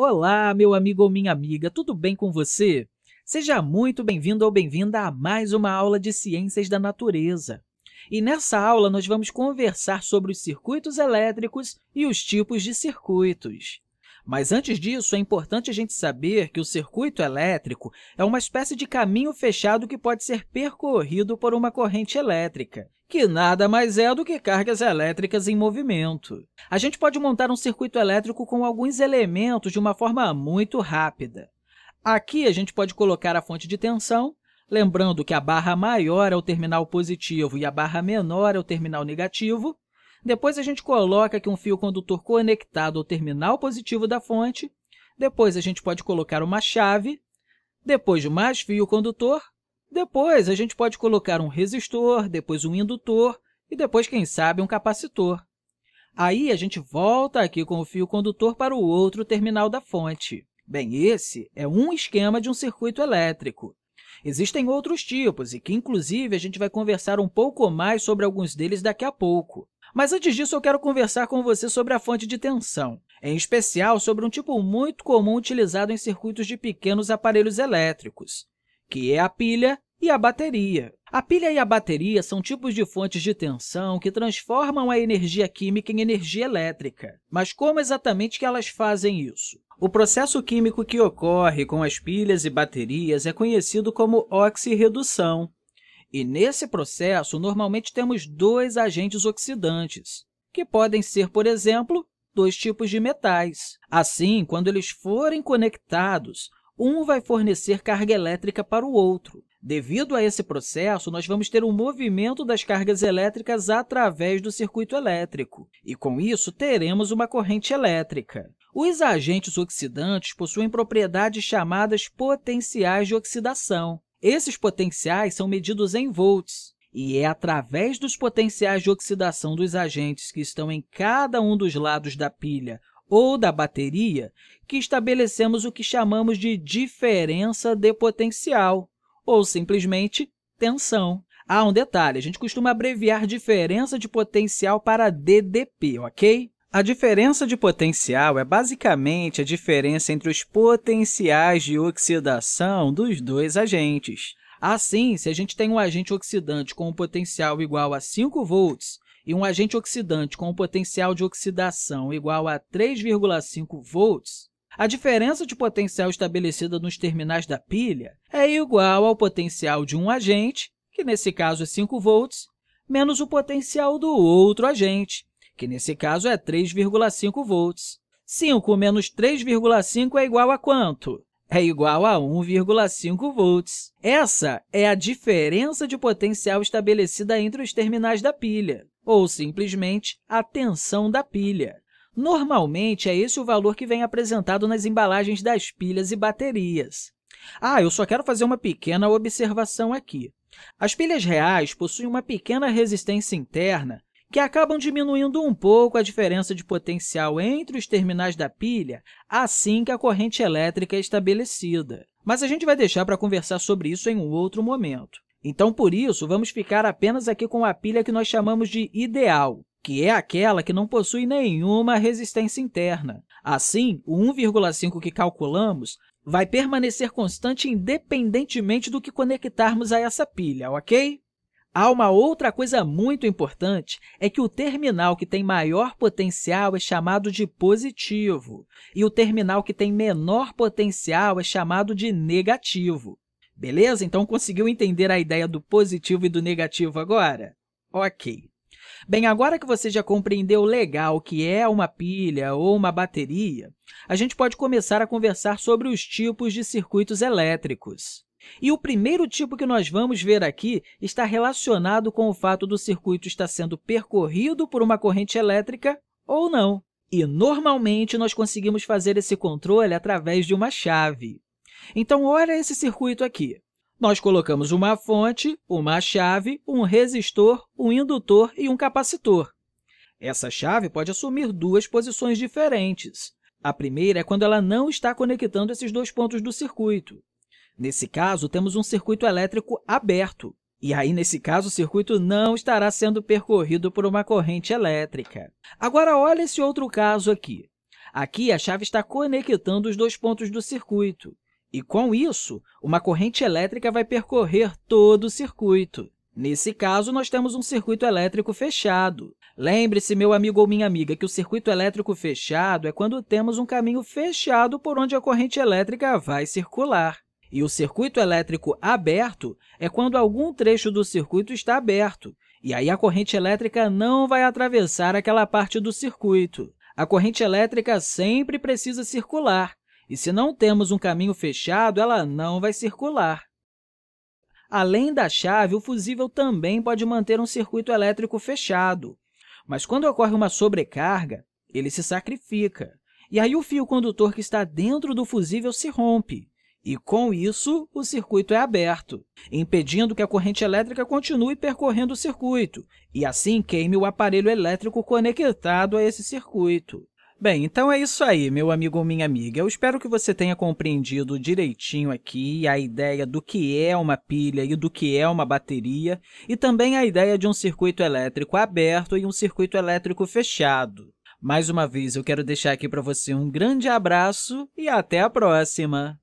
Olá, meu amigo ou minha amiga, tudo bem com você? Seja muito bem-vindo ou bem-vinda a mais uma aula de Ciências da Natureza. E nessa aula, nós vamos conversar sobre os circuitos elétricos e os tipos de circuitos. Mas antes disso, é importante a gente saber que o circuito elétrico é uma espécie de caminho fechado que pode ser percorrido por uma corrente elétrica que nada mais é do que cargas elétricas em movimento. A gente pode montar um circuito elétrico com alguns elementos de uma forma muito rápida. Aqui, a gente pode colocar a fonte de tensão, lembrando que a barra maior é o terminal positivo e a barra menor é o terminal negativo. Depois, a gente coloca aqui um fio condutor conectado ao terminal positivo da fonte. Depois, a gente pode colocar uma chave. Depois, mais fio condutor. Depois, a gente pode colocar um resistor, depois um indutor e depois, quem sabe, um capacitor. Aí, a gente volta aqui com o fio condutor para o outro terminal da fonte. Bem, esse é um esquema de um circuito elétrico. Existem outros tipos e que, inclusive, a gente vai conversar um pouco mais sobre alguns deles daqui a pouco. Mas, antes disso, eu quero conversar com você sobre a fonte de tensão, em especial sobre um tipo muito comum utilizado em circuitos de pequenos aparelhos elétricos que é a pilha e a bateria. A pilha e a bateria são tipos de fontes de tensão que transformam a energia química em energia elétrica. Mas como exatamente que elas fazem isso? O processo químico que ocorre com as pilhas e baterias é conhecido como oxirredução. E nesse processo, normalmente temos dois agentes oxidantes, que podem ser, por exemplo, dois tipos de metais. Assim, quando eles forem conectados, um vai fornecer carga elétrica para o outro. Devido a esse processo, nós vamos ter um movimento das cargas elétricas através do circuito elétrico, e, com isso, teremos uma corrente elétrica. Os agentes oxidantes possuem propriedades chamadas potenciais de oxidação. Esses potenciais são medidos em volts, e é através dos potenciais de oxidação dos agentes que estão em cada um dos lados da pilha ou da bateria que estabelecemos o que chamamos de diferença de potencial, ou simplesmente tensão. Ah, um detalhe, a gente costuma abreviar diferença de potencial para DDP, ok? A diferença de potencial é basicamente a diferença entre os potenciais de oxidação dos dois agentes. Assim, se a gente tem um agente oxidante com um potencial igual a 5 volts e um agente oxidante com um potencial de oxidação igual a 3,5 volts, a diferença de potencial estabelecida nos terminais da pilha é igual ao potencial de um agente, que nesse caso é 5 volts, menos o potencial do outro agente, que nesse caso é 3,5 volts. 5 menos 3,5 é igual a quanto? É igual a 1,5 volts. Essa é a diferença de potencial estabelecida entre os terminais da pilha ou simplesmente a tensão da pilha. Normalmente, é esse o valor que vem apresentado nas embalagens das pilhas e baterias. Ah, eu só quero fazer uma pequena observação aqui. As pilhas reais possuem uma pequena resistência interna que acabam diminuindo um pouco a diferença de potencial entre os terminais da pilha assim que a corrente elétrica é estabelecida. Mas a gente vai deixar para conversar sobre isso em um outro momento. Então, por isso, vamos ficar apenas aqui com a pilha que nós chamamos de ideal, que é aquela que não possui nenhuma resistência interna. Assim, o 1,5 que calculamos vai permanecer constante independentemente do que conectarmos a essa pilha, ok? Há uma outra coisa muito importante, é que o terminal que tem maior potencial é chamado de positivo, e o terminal que tem menor potencial é chamado de negativo. Beleza? Então, conseguiu entender a ideia do positivo e do negativo agora? Ok. Bem, agora que você já compreendeu legal o que é uma pilha ou uma bateria, a gente pode começar a conversar sobre os tipos de circuitos elétricos. E o primeiro tipo que nós vamos ver aqui está relacionado com o fato do circuito estar sendo percorrido por uma corrente elétrica ou não. E, normalmente, nós conseguimos fazer esse controle através de uma chave. Então, olha esse circuito aqui. Nós colocamos uma fonte, uma chave, um resistor, um indutor e um capacitor. Essa chave pode assumir duas posições diferentes. A primeira é quando ela não está conectando esses dois pontos do circuito. Nesse caso, temos um circuito elétrico aberto. E aí, nesse caso, o circuito não estará sendo percorrido por uma corrente elétrica. Agora, olha esse outro caso aqui. Aqui, a chave está conectando os dois pontos do circuito. E, com isso, uma corrente elétrica vai percorrer todo o circuito. Nesse caso, nós temos um circuito elétrico fechado. Lembre-se, meu amigo ou minha amiga, que o circuito elétrico fechado é quando temos um caminho fechado por onde a corrente elétrica vai circular. E o circuito elétrico aberto é quando algum trecho do circuito está aberto, e aí a corrente elétrica não vai atravessar aquela parte do circuito. A corrente elétrica sempre precisa circular, e se não temos um caminho fechado, ela não vai circular. Além da chave, o fusível também pode manter um circuito elétrico fechado, mas quando ocorre uma sobrecarga, ele se sacrifica, e aí o fio condutor que está dentro do fusível se rompe, e, com isso, o circuito é aberto, impedindo que a corrente elétrica continue percorrendo o circuito e, assim, queime o aparelho elétrico conectado a esse circuito. Bem, então é isso aí, meu amigo ou minha amiga. Eu espero que você tenha compreendido direitinho aqui a ideia do que é uma pilha e do que é uma bateria, e também a ideia de um circuito elétrico aberto e um circuito elétrico fechado. Mais uma vez, eu quero deixar aqui para você um grande abraço e até a próxima!